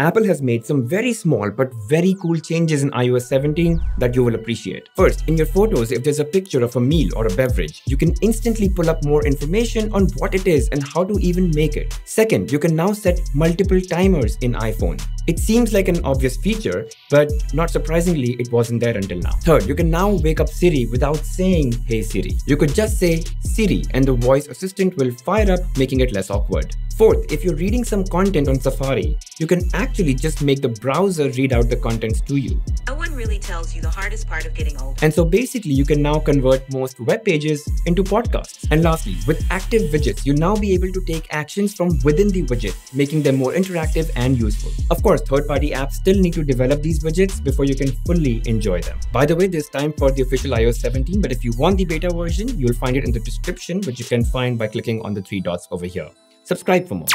Apple has made some very small but very cool changes in iOS 17 that you will appreciate. First, in your photos, if there's a picture of a meal or a beverage, you can instantly pull up more information on what it is and how to even make it. Second, you can now set multiple timers in iPhone. It seems like an obvious feature, but not surprisingly, it wasn't there until now. Third, you can now wake up Siri without saying, Hey Siri. You could just say Siri and the voice assistant will fire up, making it less awkward. Fourth, if you're reading some content on Safari, you can actually just make the browser read out the contents to you. No one really tells you the hardest part of getting old. And so basically, you can now convert most web pages into podcasts. And lastly, with active widgets, you'll now be able to take actions from within the widget, making them more interactive and useful. Of course, third party apps still need to develop these widgets before you can fully enjoy them. By the way, there's time for the official iOS 17, but if you want the beta version, you'll find it in the description, which you can find by clicking on the three dots over here. Subscribe for more.